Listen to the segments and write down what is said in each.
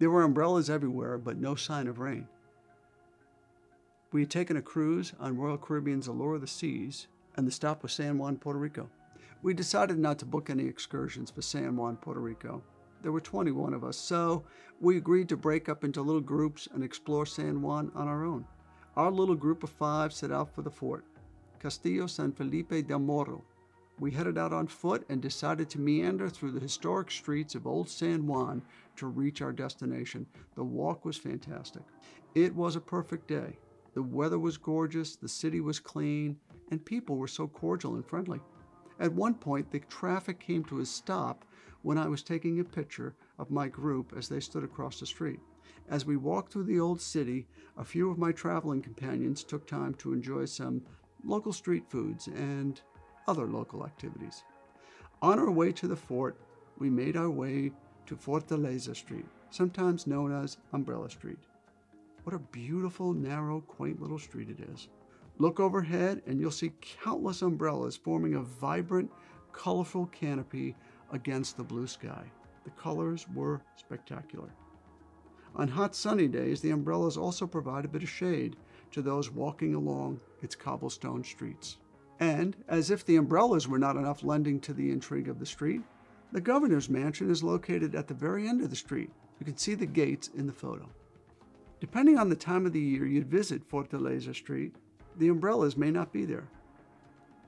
There were umbrellas everywhere, but no sign of rain. We had taken a cruise on Royal Caribbean's Allure of the Seas, and the stop was San Juan, Puerto Rico. We decided not to book any excursions for San Juan, Puerto Rico. There were 21 of us, so we agreed to break up into little groups and explore San Juan on our own. Our little group of five set out for the fort, Castillo San Felipe del Morro. We headed out on foot and decided to meander through the historic streets of Old San Juan to reach our destination. The walk was fantastic. It was a perfect day. The weather was gorgeous, the city was clean, and people were so cordial and friendly. At one point, the traffic came to a stop when I was taking a picture of my group as they stood across the street. As we walked through the old city, a few of my traveling companions took time to enjoy some local street foods and other local activities. On our way to the fort, we made our way to Fortaleza Street, sometimes known as Umbrella Street. What a beautiful, narrow, quaint little street it is. Look overhead and you'll see countless umbrellas forming a vibrant, colorful canopy against the blue sky. The colors were spectacular. On hot sunny days, the umbrellas also provide a bit of shade to those walking along its cobblestone streets. And, as if the umbrellas were not enough lending to the intrigue of the street, the governor's mansion is located at the very end of the street. You can see the gates in the photo. Depending on the time of the year you'd visit Fortaleza Street, the umbrellas may not be there.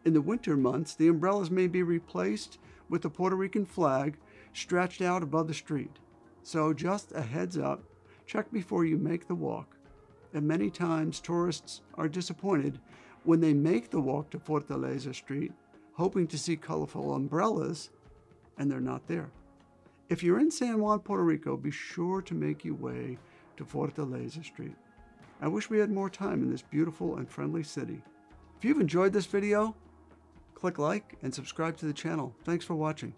In the winter months, the umbrellas may be replaced with the Puerto Rican flag stretched out above the street. So, just a heads up check before you make the walk. And many times, tourists are disappointed when they make the walk to Fortaleza Street, hoping to see colorful umbrellas, and they're not there. If you're in San Juan, Puerto Rico, be sure to make your way to Fortaleza Street. I wish we had more time in this beautiful and friendly city. If you've enjoyed this video, click like and subscribe to the channel. Thanks for watching.